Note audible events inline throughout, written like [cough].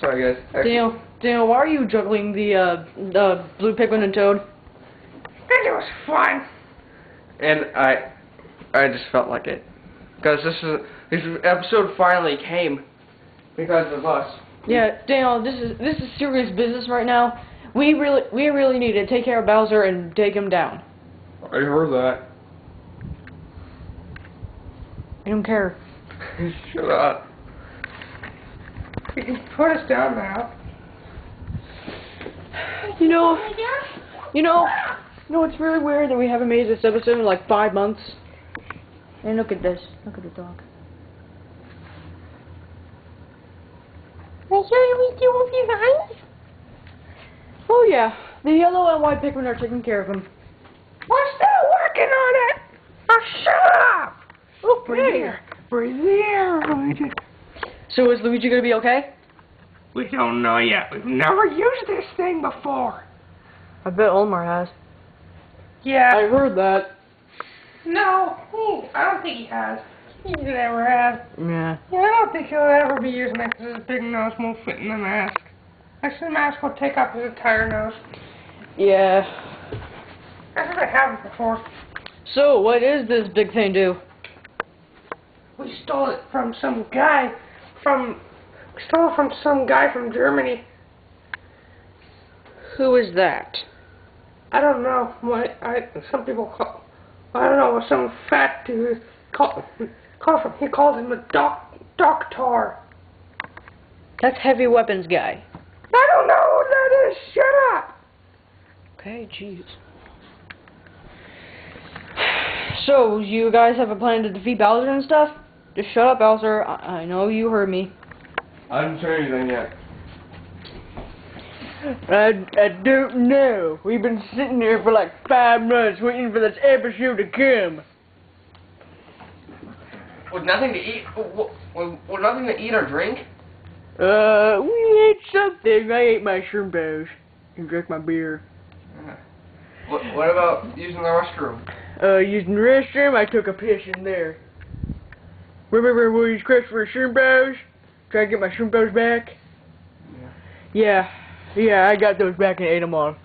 Sorry, guys. Daniel, Daniel, why are you juggling the uh, the blue Pikmin and Toad? it was fun. And I, I just felt like it, because this is this episode finally came because of us. Yeah, Daniel, this is this is serious business right now. We really we really need to take care of Bowser and take him down. I heard that. I don't care. [laughs] Shut up. You can put us down now. You know, you know, you know, it's really weird that we haven't made this episode in like five months. And look at this. Look at the dog. Are sure we do be fine? Oh yeah, the yellow and white Pikmin are taking care of him. We're still working on it. Now shut up. Oh, Breathe here. Breathe here, Luigi. So is Luigi gonna be okay? We don't know yet. We've never used this thing before. I bet Olimar has. Yeah. I heard that. No, he, I don't think he has. He never has. Yeah. Yeah, I don't think he'll ever be using it because his big nose won't fit in the mask. Actually, the mask will take up his entire nose. Yeah. That's what happened before. So what is this big thing do? Stole it from some guy from stole it from some guy from Germany. Who is that? I don't know what I some people call I don't know some fat dude called called him he called him a doc doctor. That's heavy weapons guy. I don't know who that is. Shut up. Okay, jeez. So, you guys have a plan to defeat Bowser and stuff? Just shut up, Bowser. I, I know you heard me. I didn't say anything yet. I, I don't know. We've been sitting here for like five months waiting for this episode to come. With nothing to eat, with, with, with nothing to eat or drink. Uh, we ate something. I ate my shrimp bows and drank my beer. What, what about using the restroom? Uh, using the restroom, I took a piss in there. Remember when we used crushed for shrimp bows? Try to get my shrimp bows back? Yeah. Yeah, I got those back and ate them all.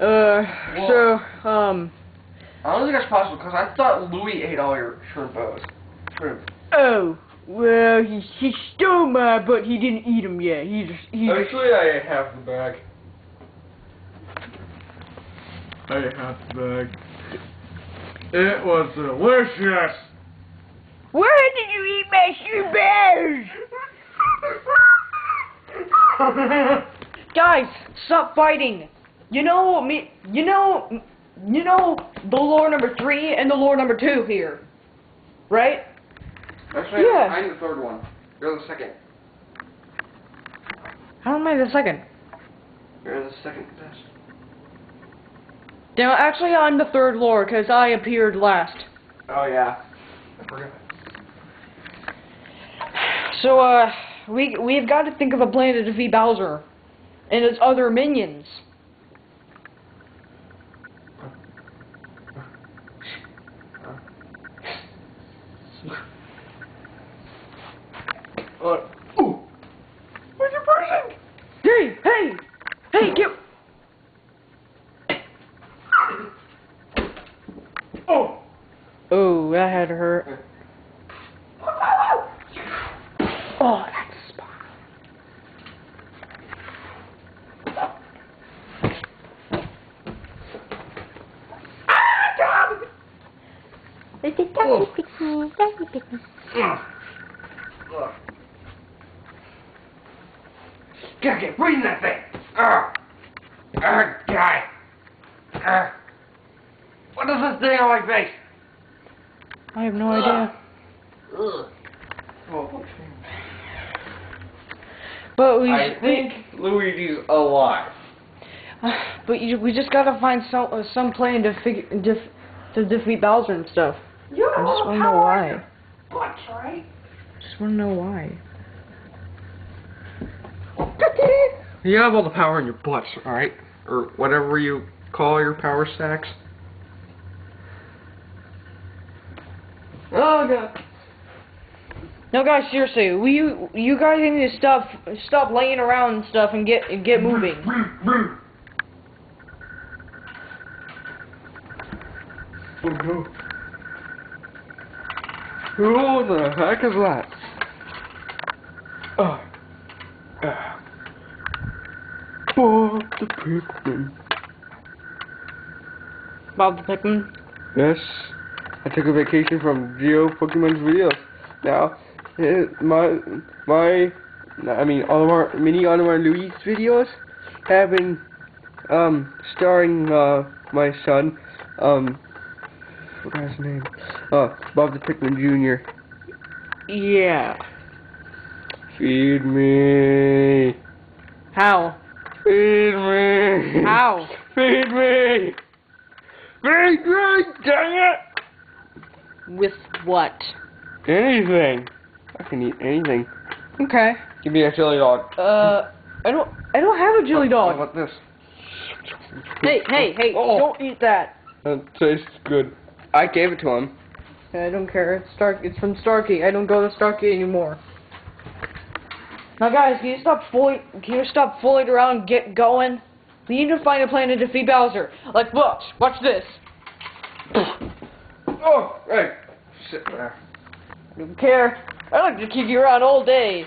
Uh, so, um, I don't think that's possible because I thought Louie ate all your shrimp bows. Shrimp. oh, well, he, he stole my, but he didn't eat them yet. He just, he just, Actually, I ate half the bag. I ate half the bag. It was delicious. Where did you eat my shrimp bows? Guys, stop fighting. You know me. You know. You know the lore number three and the lore number two here, right? Actually, Yeah. I'm the third one. You're the second. How am I the second? You're the second best. No, actually, I'm the third lore because I appeared last. Oh yeah. I forgot. So, uh, we we've got to think of a plan to defeat Bowser and his other minions. Uh, ooh. Where's your person? Hey, hey, hey, get. Oh. Oh, that had to hurt. Oh, that's a spot. It's a tiny picnic, tiny picnic. Look. Gotta get breathing that thing. Ah. Ah, guy. Ah. What does this thing on my face? I have no idea. Ugh. Oh, But we, I think Luigi's alive. but you, we just gotta find some uh, some plan to figure to defeat Bowser and stuff. You I just wanna know why. Butts, right? Just wanna know why. You have all the power in your butts, alright? Or whatever you call your power stacks. Oh god. No, guys, seriously, we you, you guys need to stop stop laying around and stuff and get and get moving. Oh no. Who the heck is that? Oh. Ah. Bob the Pikmin. Bob the Pikmin. Yes. I took a vacation from Geo Pokemon's videos. Now, my, my, I mean, all of our, many Audemars Louie videos have been, um, starring, uh, my son, um, what's his name? Uh, Bob the Pikmin Jr. Yeah. Feed me. How? Feed me. How? Feed me. Feed me, dang it. With what? Anything. I can eat anything. Okay. Give me a chili dog. Uh, I don't I don't have a jelly How dog. about this? Hey, hey, hey! Oh. Don't eat that. That tastes good. I gave it to him. I don't care. It's Stark. It's from Starkey. I don't go to Starkey anymore. Now, guys, can you stop fooling? Can you stop fooling around? and Get going. We need to find a plan to defeat Bowser. Like, watch, watch this. Oh, right. Sit there. I don't care. I like to kick you around all day.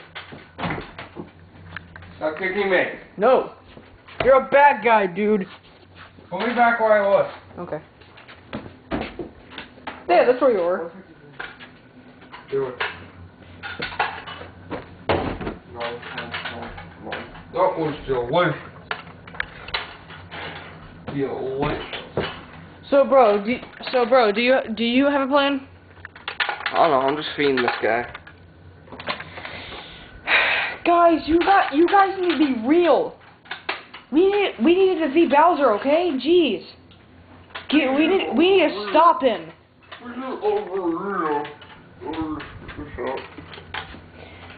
Stop kicking me. No, you're a bad guy, dude. Put me back where I was. Okay. Yeah, that's where you were. Do it. No, no, no, no. That was delicious. Delicious. So, bro, do so, bro, do you do you have a plan? I don't know, I'm just feeding this guy. [sighs] Guys, you got you guys need to be real. We need we need to defeat Bowser, okay? Jeez. Get, we need we need to stop him.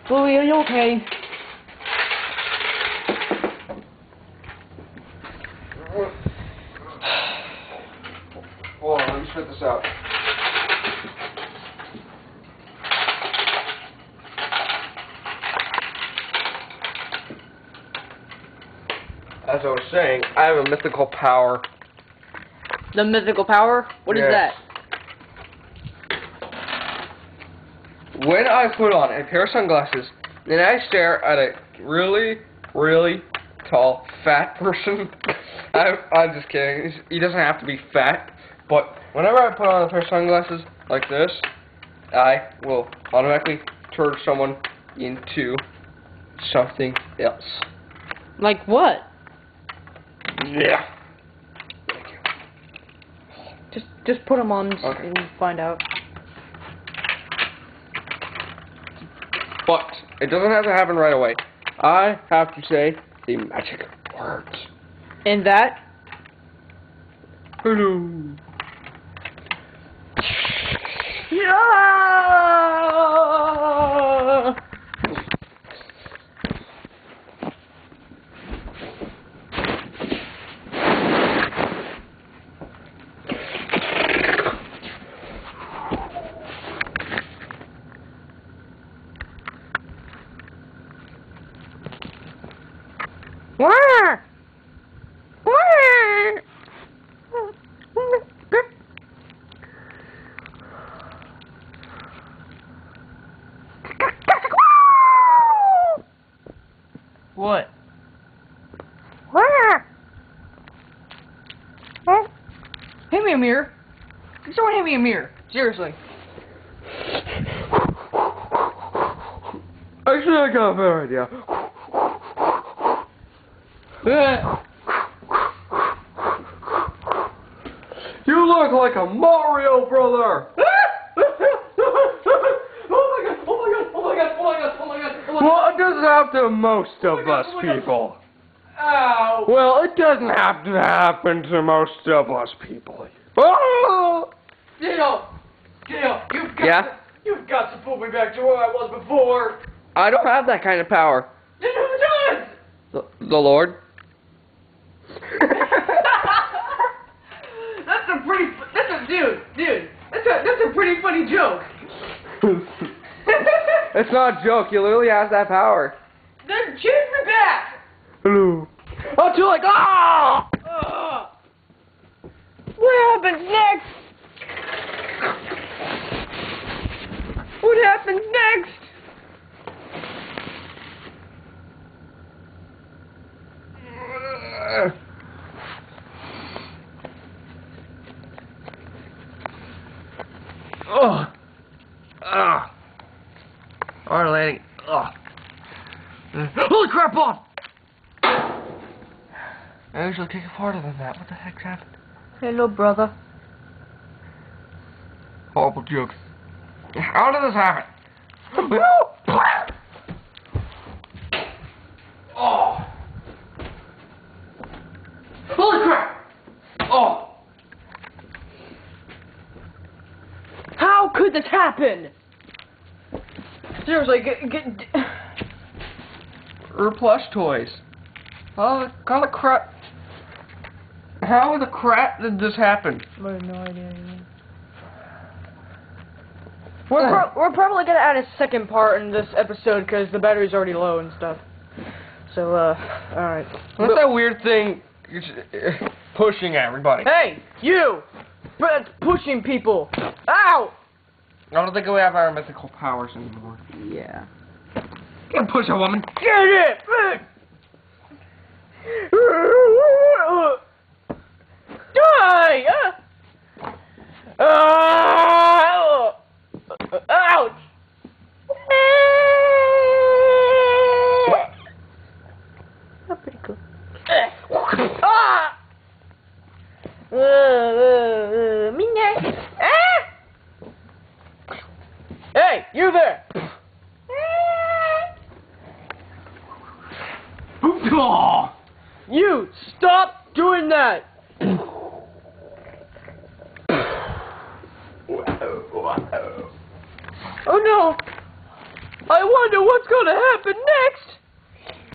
Louie, are you okay? Hold on, let me spit this out. As I was saying, I have a mythical power. The mythical power? What is Yes. When I put on a pair of sunglasses and I stare at a really, really tall, fat [laughs] person, I, I'm just kidding. He doesn't have to be fat, but whenever I put on a pair of sunglasses like this, I will automatically turn someone into something else. Like what? Yeah. Just just put them on Okay. and find out. But it doesn't have to happen right away. I have to say the magic words. And that? Hello. Yeah! What? Where? Huh? Hand me a mirror. Someone hand me a mirror? Seriously. Actually, I got a better idea. You look like a Mario brother. oh my god, oh my god, oh my god, oh my god, oh my god, oh my god. Well, it doesn't have to most of Oh God, us oh people. Ow. Well, it doesn't have to happen to most of us people. Oh! Dale, Dale, you've got Yeah? to, you've got to put me back to where I was before. I don't have that kind of power. Then who does? The, the Lord. [laughs] That's a pretty. That's a dude, dude. That's a that's a pretty funny joke. [laughs] it's not a joke. He literally has that power. then chase me back. Hello. Oh, too like ah. Ugh. What happens next? What happens next? Ugh. Ugh. Hard landing. Ugh. Holy crap, Bob! I usually take it farther than that. What the heck's happened? Hello, brother. Horrible joke. How did this happen? oh. Holy crap! Oh. How could this happen? Seriously, get, get, [sighs] Or plush toys. Oh, the, how the crap... How the crap did this happen? I have no idea. We're, pro- we're probably gonna add a second part in this episode because the battery's already low and stuff. So, uh, alright. What's that weird thing [laughs] pushing everybody? Hey, you! That's pushing people! Ow! I don't think we have our mythical powers anymore. Yeah. Can't push a woman. Get it! Die! Uh, uh, ouch! Oh, pretty cool. Ah! Uh, uh, uh, Minnie. Ah! Hey, you there! You stop doing that! Oh no! I wonder what's gonna happen next!